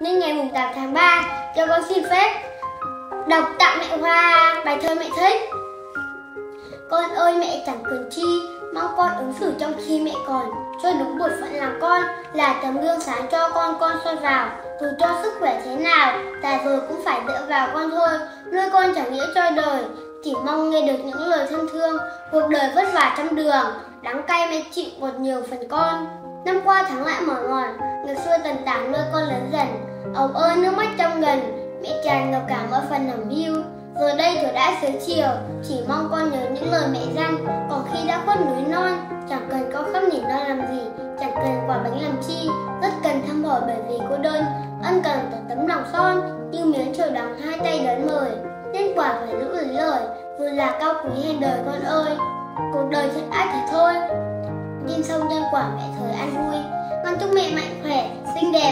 Nên ngày mùng 8 tháng 3 cho con xin phép đọc tặng mẹ Hoa bài thơ mẹ thích. Con ơi mẹ chẳng cần chi, mong con ứng xử trong khi mẹ còn, cho đúng bổn phận làm con, là tấm gương sáng cho con con soi vào. Dù cho sức khỏe thế nào, già rồi cũng phải dựa vào con thôi, nuôi con chẳng nghĩa cho đời, chỉ mong nghe được những lời thân thương, cuộc đời vất vả trong đường, đắng cay mẹ chịu một nhiều phần con. Năm qua tháng lại mở mòn, ngược xuôi tần tảng nuôi con lớn dần, Ông ơi nước mắt trong gần, mẹ tràn ngập cả mọi phần nằm hiu. Giờ đây tuổi đã xế chiều, chỉ mong con nhớ những lời mẹ dặn, còn khi đã khuất núi non, chẳng cần con khắp nhìn non làm gì, chẳng cần quả bánh làm chi, rất cần thăm hỏi bởi vì cô đơn, ân cần tỏ tấm lòng son, như miếng trời đắng hai tay đón mời, nên quả phải giữ lấy lời, dù là cao quý hay đời con ơi. Cuộc đời thật ác thì thôi, nhìn sông nhân quả mẹ thời an vui, con chúc mẹ mạnh khỏe, xinh đẹp.